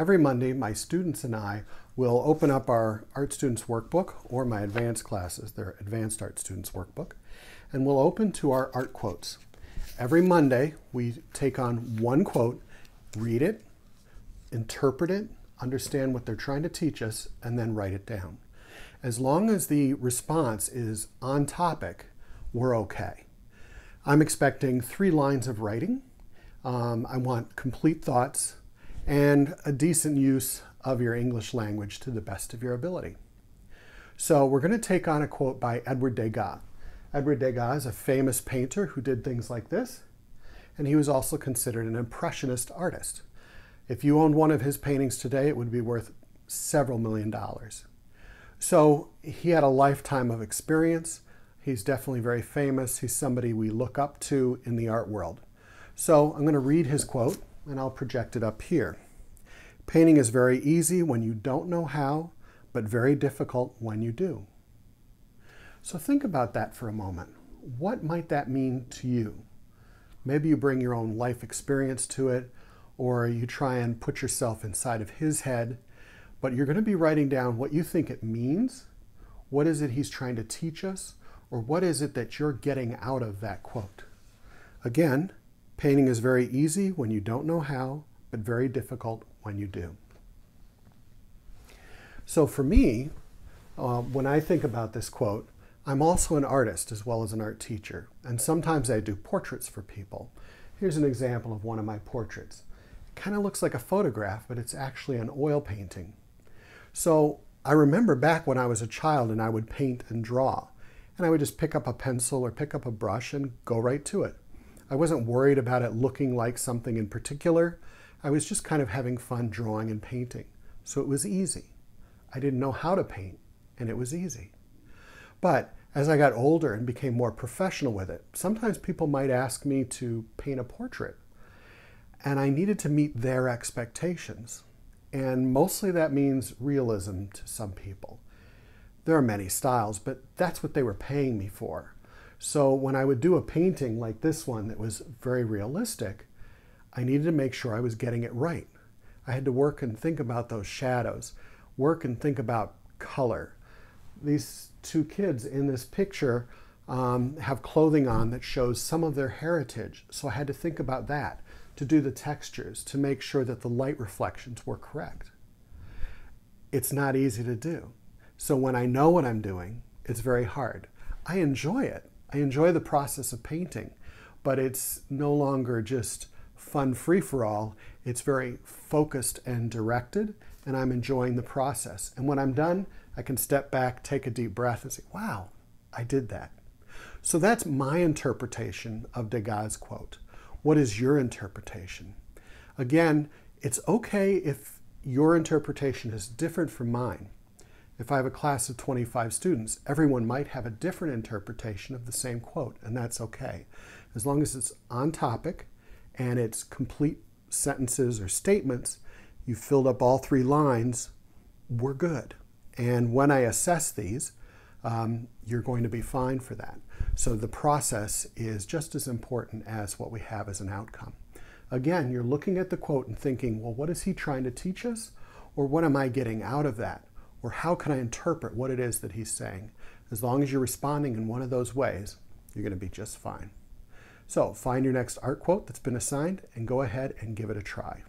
Every Monday, my students and I will open up our Art Students Workbook or my advanced classes, their Advanced Art Students Workbook, and we'll open to our art quotes. Every Monday, we take on one quote, read it, interpret it, understand what they're trying to teach us, and then write it down. As long as the response is on topic, we're okay. I'm expecting three lines of writing. Um, I want complete thoughts and a decent use of your English language to the best of your ability. So we're going to take on a quote by Edgar Degas. Edgar Degas is a famous painter who did things like this, and he was also considered an impressionist artist. If you owned one of his paintings today, it would be worth several million dollars. So he had a lifetime of experience. He's definitely very famous. He's somebody we look up to in the art world. So I'm going to read his quote and I'll project it up here. Painting is very easy when you don't know how, but very difficult when you do. So think about that for a moment. What might that mean to you? Maybe you bring your own life experience to it, or you try and put yourself inside of his head, but you're going to be writing down what you think it means. What is it he's trying to teach us? Or what is it that you're getting out of that quote? Again, Painting is very easy when you don't know how, but very difficult when you do. So for me, uh, when I think about this quote, I'm also an artist as well as an art teacher, and sometimes I do portraits for people. Here's an example of one of my portraits. It kind of looks like a photograph, but it's actually an oil painting. So I remember back when I was a child and I would paint and draw, and I would just pick up a pencil or pick up a brush and go right to it. I wasn't worried about it looking like something in particular. I was just kind of having fun drawing and painting. So it was easy. I didn't know how to paint, and it was easy. But as I got older and became more professional with it, sometimes people might ask me to paint a portrait. And I needed to meet their expectations. And mostly that means realism to some people. There are many styles, but that's what they were paying me for. So when I would do a painting like this one that was very realistic, I needed to make sure I was getting it right. I had to work and think about those shadows, work and think about color. These two kids in this picture um, have clothing on that shows some of their heritage. So I had to think about that to do the textures, to make sure that the light reflections were correct. It's not easy to do. So when I know what I'm doing, it's very hard. I enjoy it. I enjoy the process of painting, but it's no longer just fun free for all. It's very focused and directed, and I'm enjoying the process. And when I'm done, I can step back, take a deep breath, and say, wow, I did that. So that's my interpretation of Degas' quote. What is your interpretation? Again, it's okay if your interpretation is different from mine. If I have a class of 25 students, everyone might have a different interpretation of the same quote, and that's okay. As long as it's on topic and it's complete sentences or statements, you filled up all three lines, we're good. And when I assess these, um, you're going to be fine for that. So the process is just as important as what we have as an outcome. Again, you're looking at the quote and thinking, well, what is he trying to teach us? Or what am I getting out of that? Or how can I interpret what it is that he's saying? As long as you're responding in one of those ways, you're going to be just fine. So find your next art quote that's been assigned and go ahead and give it a try.